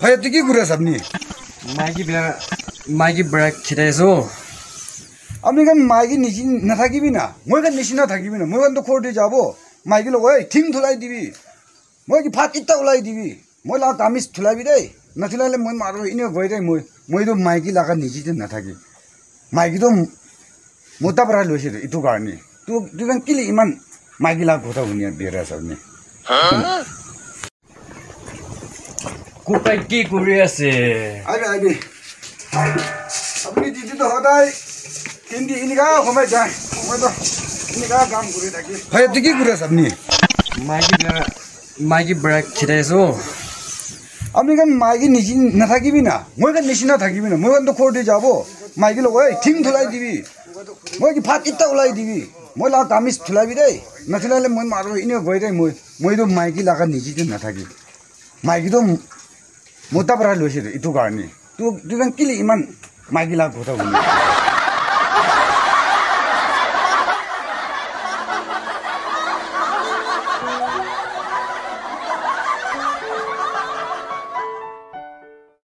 হয় তুই কি করে আছ আপনি? মাইকী বেয়া মাইকী বেয়া খেদাই আছো। আপনি কেন মাইকি নিচি নাথাকিবি না? মই কেন নিচিনা থাকিবি না। মই কেন তো খোর যাব। মাইকি লগ এই ঠিং থুলাই দিবি। মই কি ভাত ইটা ওলাই দিবি? মই লাগ কামিজ থুলাবি দেই। নথুলালে মই মাৰো এনেও গৈ দেই মই। মইতো মাইকী লাগা নিজিতে নাথাকি। মাইকীটো তাৰ পৰা লৈছে এইটো কাৰণে। তোক তোক কেলে ইমান মাইকী লাগ কথা শুনি বিয়াৰ আছ আপুনি? কোপাই কি কৰি আছে? আহিবি আহিবি আপুনি ডিউটিটো সদায় কিন্তু এনেকুৱা সময় যায় মইতো এনেকুৱা কাম কৰি থাকি। হয় কি কৰি আছ আপুনি? মাইকী মাইকী বেয়া খেদাই আছো। আপনি কেন মাইকি নিচি নাথাকিবি না। মই কেন নিচিনা থাকিবি না। মই কেন তো খোর যাব। মাইকি লগ এই ঠিং থুলাই দিবি। মই কি ভাত ইটা ওলাই দিবি? মই লাগ কামিজ থুলাবি দেই। নথুলালে মই মাৰো এনেও গৈ দেই। মই মইতো মাইকী লাগা নিজিতে নাথাকি। মাইকীটো মোৰ তাৰ পৰা লৈছে এইটো কাৰণে তোক তোক কেলে ইমান মাইকী লাগ কথা শুনি